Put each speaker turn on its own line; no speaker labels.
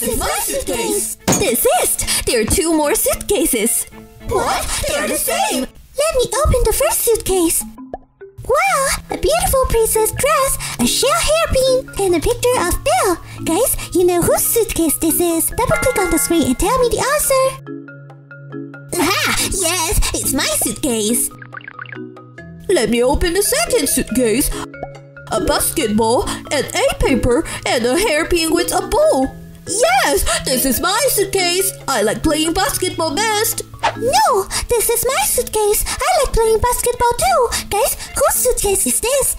This is my suitcase.
Desist! There are two more suitcases.
What? They're the same.
Let me open the first suitcase. Wow, a beautiful princess dress, a shell hairpin, and a picture of Belle. Guys, you know whose suitcase this is. Double click on the screen and tell me the answer.
Aha! Yes, it's my suitcase.
Let me open the second suitcase. A basketball, an A paper, and a hairpin with a bow. Yes, this is my suitcase. I like playing basketball best.
No, this is my suitcase. I like playing basketball too. Guys, whose suitcase is this?